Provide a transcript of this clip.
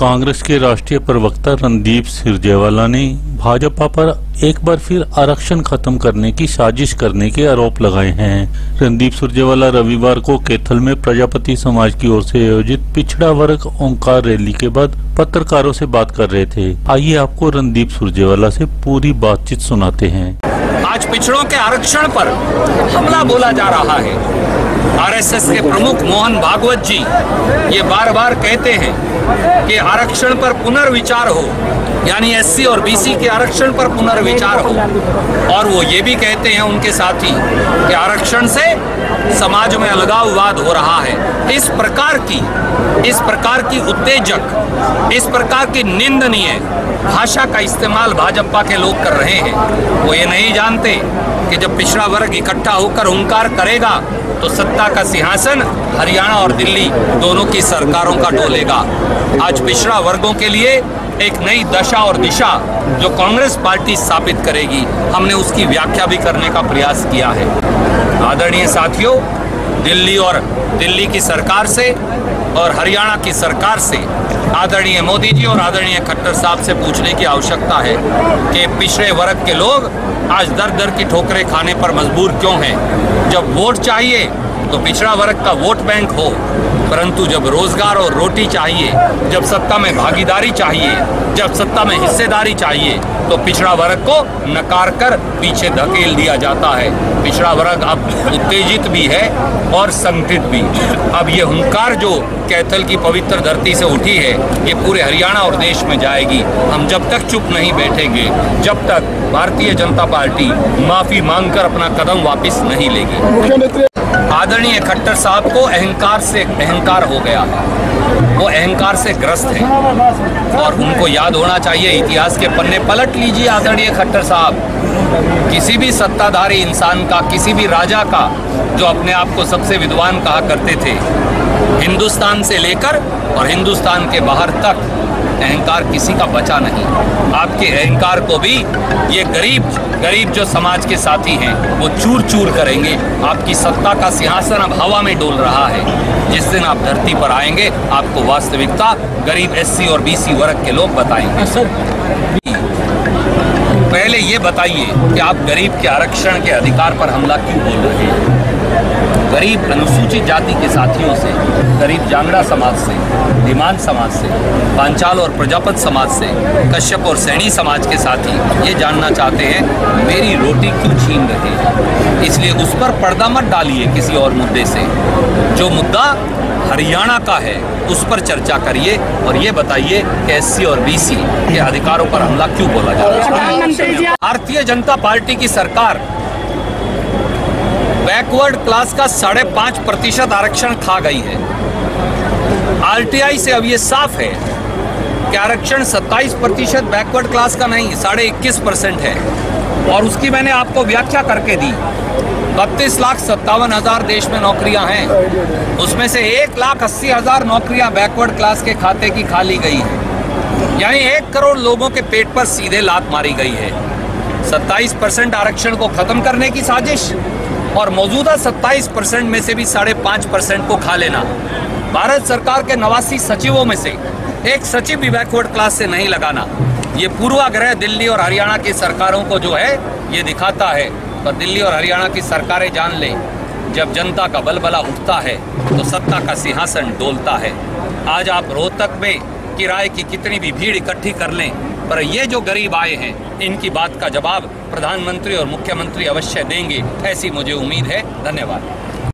कांग्रेस के राष्ट्रीय प्रवक्ता रणदीप सिरजेवाला ने भाजपा पर एक बार फिर आरक्षण खत्म करने की साजिश करने के आरोप लगाए हैं। रणदीप सुरजेवाला रविवार को कैथल में प्रजापति समाज की ओर से आयोजित पिछड़ा वर्ग ओंकार रैली के बाद पत्रकारों से बात कर रहे थे। आइए आपको रणदीप सुरजेवाला से पूरी बातचीत सुनाते हैं। आज पिछड़ों के आरक्षण पर हमला बोला जा रहा है। आरएसएस के प्रमुख मोहन भागवत जी ये बार बार कहते हैं कि आरक्षण पर पुनर्विचार हो, यानी एससी और बीसी के आरक्षण पर पुनर्विचार हो। और वो ये भी कहते हैं उनके साथी कि आरक्षण से समाज में अलगाववाद हो रहा है। इस प्रकार की, इस प्रकार की उत्तेजक, इस प्रकार की निंदनीय भाषा का इस्तेमाल भाजपा के लोग कर रहे हैं, वो ये नहीं जानते कि जब पिछड़ा वर्ग इकट्ठा होकर हुंकार करेगा तो सत्ता का सिंहासन हरियाणा और दिल्ली दोनों की सरकारों का डोलेगा। आज पिछड़ा वर्गों के लिए एक नई दशा और दिशा जो कांग्रेस पार्टी स्थापित करेगी, हमने उसकी व्याख्या भी करने का प्रयास किया है। आदरणीय साथियों, दिल्ली और दिल्ली की सरकार से और हरियाणा की सरकार से आदरणीय मोदी जी और आदरणीय खट्टर साहब से पूछने की आवश्यकता है कि पिछड़े वर्ग के लोग आज दर दर की ठोकरें खाने पर मजबूर क्यों हैं? जब वोट चाहिए तो पिछड़ा वर्ग का वोट बैंक हो। परंतु जब रोज़गार और रोटी चाहिए, जब सत्ता में भागीदारी चाहिए, जब सत्ता में हिस्सेदारी चाहिए तो पिछड़ा वर्ग को नकार कर पीछे धकेल दिया जाता है। पिछड़ा वर्ग अब उत्तेजित भी है और संगठित भी। अब ये हुंकार जो कैथल की पवित्र धरती से उठी है, ये पूरे हरियाणा और देश में जाएगी। हम जब तक चुप नहीं बैठेंगे, जब तक भारतीय जनता पार्टी माफ़ी मांगकर अपना कदम वापस नहीं लेगी। आदरणीय खट्टर साहब को अहंकार से अहंकार हो गया। वो अहंकार से ग्रस्त है। और उनको याद होना चाहिए, इतिहास के पन्ने पलट लीजिए आदरणीय खट्टर साहब। किसी भी सत्ताधारी इंसान का, किसी भी राजा का, जो अपने आप को सबसे विद्वान कहा करते थे, हिंदुस्तान से लेकर और हिंदुस्तान के बाहर तक अहंकार किसी का बचा नहीं। आपके अहंकार को भी ये गरीब गरीब जो समाज के साथी हैं वो चूर चूर करेंगे। आपकी सत्ता का सिंहासन अब हवा में डोल रहा है। जिस दिन आप धरती पर आएँगे आपको वास्तविकता गरीब एससी और बीसी वर्ग के लोग बताएँगे। सर। पहले ये बताइए कि आप गरीब के आरक्षण के अधिकार पर हमला क्यों बोल रहे हैं? गरीब अनुसूचित जाति के साथियों से गरीब जांगड़ा समाज से धीमान समाज से पांचाल और प्रजापत समाज से कश्यप और सैनी समाज के साथी ये जानना चाहते हैं मेरी रोटी क्यों छीन रहे हैं? इसलिए उस पर पर्दा मत डालिए किसी और मुद्दे से। जो मुद्दा हरियाणा का है उस पर चर्चा करिए और ये बताइए कि एससी और बीसी के अधिकारों पर हमला क्यों बोला जा रहा है? भारतीय जनता पार्टी की सरकार बैकवर्ड क्लास का साढ़े पाँच प्रतिशत आरक्षण खा गई है। आरटीआई से अब ये साफ़ है कि आरक्षण 27 प्रतिशत बैकवर्ड क्लास का नहीं, साढ़े इक्कीस परसेंट है। और उसकी मैंने आपको व्याख्या करके दी। बत्तीस लाख सत्तावन हज़ार देश में नौकरियाँ हैं। उसमें से एक लाख अस्सी हज़ार नौकरियाँ बैकवर्ड क्लास के खाते की खाली गई है। यानी एक करोड़ लोगों के पेट पर सीधे लात मारी गई है। 27 परसेंट आरक्षण को खत्म करने की साजिश और मौजूदा 27 परसेंट में से भी साढ़े पाँच परसेंट को खा लेना। भारत सरकार के नवासी सचिवों में से एक सचिव भी बैकवर्ड क्लास से नहीं लगाना। ये पूर्वाग्रह दिल्ली और हरियाणा की सरकारों को जो है, ये दिखाता है। और दिल्ली और हरियाणा की सरकारें जान लें। जब जनता का बलबला उठता है तो सत्ता का सिंहासन डोलता है। आज आप रोहतक में किराए की कितनी भी भीड़ इकट्ठी कर लें, पर ये जो गरीब आए हैं, इनकी बात का जवाब प्रधानमंत्री और मुख्यमंत्री अवश्य देंगे, ऐसी मुझे उम्मीद है। धन्यवाद।